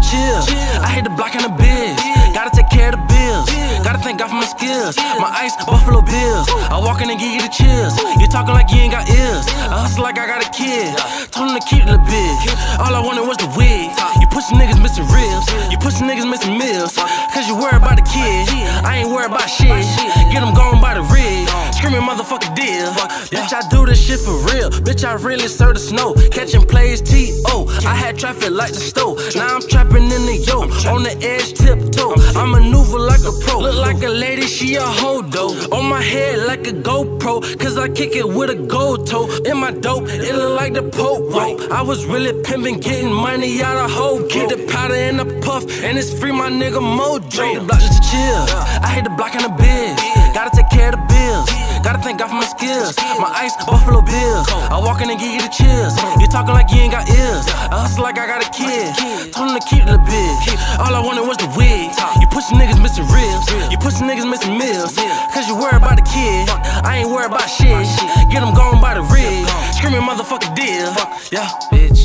just chill. I hit the block and the biz. Gotta take care of the bills. Gotta thank God for my skills. My ice, Buffalo Bills. I walk in and give you the chills. You talking like you ain't got ears. I hustle like I got a kid. Told him to keep the big. All I wanted was the wig. You pussy niggas missing ribs. You pussy niggas missing meals. Cause you worry about the kid. I ain't worried about shit. Get them gone shit for real. Bitch, I really serve the snow. Catching plays T.O. I had traffic like the stove. Now I'm trapping in the yo. On the edge, tiptoe. I maneuver like a pro. Look like a lady, she a hoe though. On my head like a GoPro. Cause I kick it with a gold toe. In my dope, it look like the Pope. Whoa. I was really pimping, getting money out of hoe. Get the powder in the puff. And it's free, my nigga Mojo. The block just chill. I hate the block and the biz. Thank God for my skills. My ice, Buffalo Bills. I walk in and give you the chills. You talking like you ain't got ears. I hustle like I got a kid. Told him to keep the big. All I wanted was the wig. You pussy niggas missing ribs. You pussy niggas missing meals. Cause you worried about the kid. I ain't worried about shit. Get them going by the rig. Screaming motherfucker deal. Yeah, bitch.